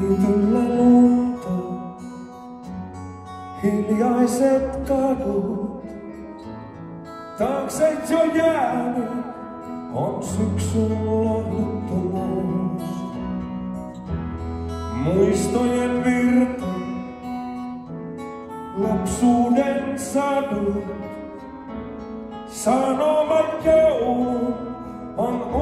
niityllä lunta. Hiljaiset kadut, taakse jo jäänyt, on syksyn lohduttomuus. Muistojen virta, lapsuuden sadut, sanomat joulun on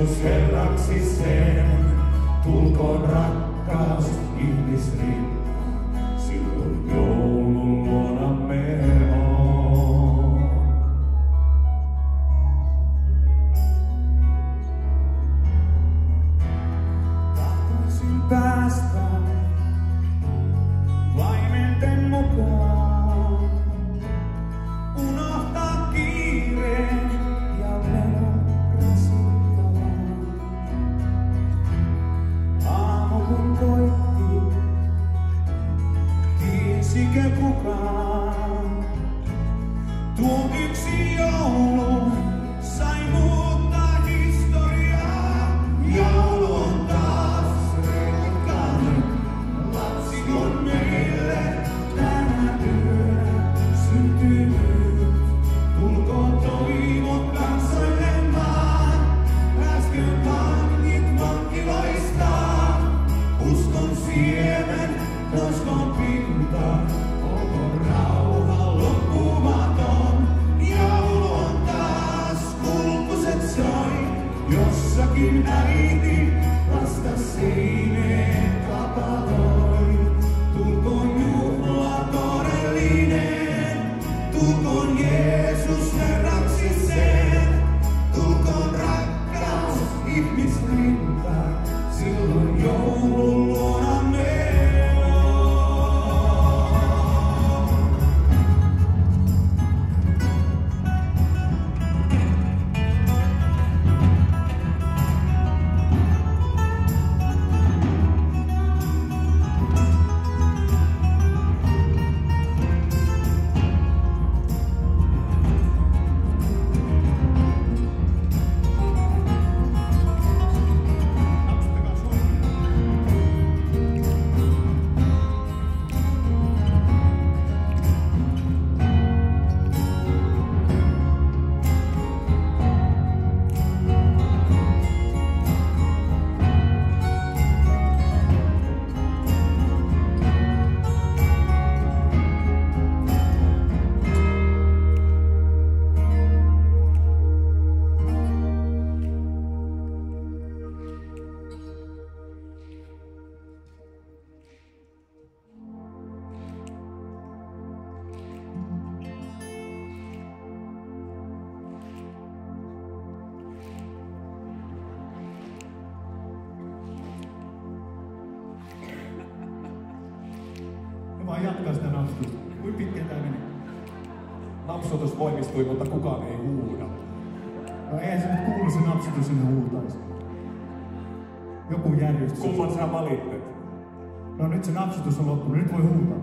Jesus, Herr, Laxis, Herr, Sakil Haiti, hasta sine kapador. Vaan jatkaa sitä napsutusta. Kuinka pitkä tää meni? Napsutus voimistui, mutta kukaan ei huuda. No eihän se nyt kuulu se napsutus sinne huutaisi. Joku järjestys. Kumman sä valitset? No nyt se napsutus on loppunut, nyt voi huutaa.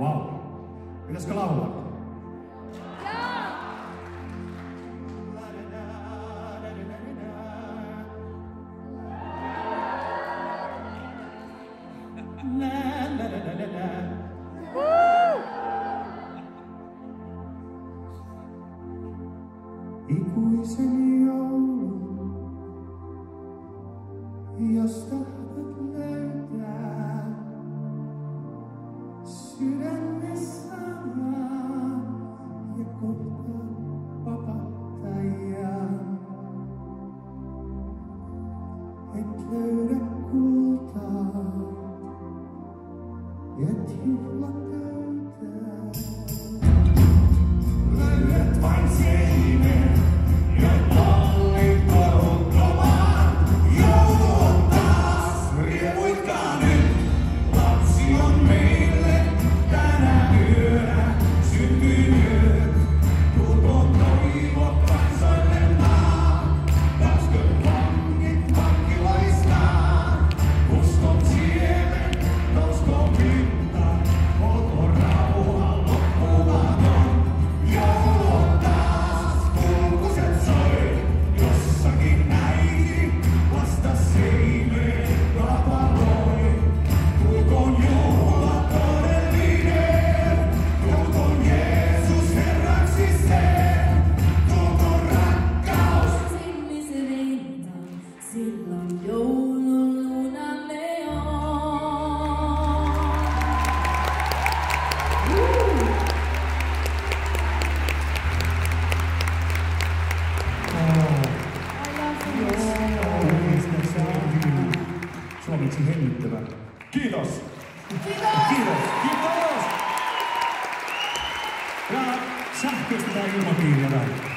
Vau. Wow. Pitäisikö laulaa? Ikuisen joulun, jos tahdot löytää maan ja kohtaa vapattajan. Et löydä kultaa, et Suomeksi hengittävä. Kiitos! Kiitos! Kiitos! Kiitos! Ja sähköistetään ilmapiiriä vähän.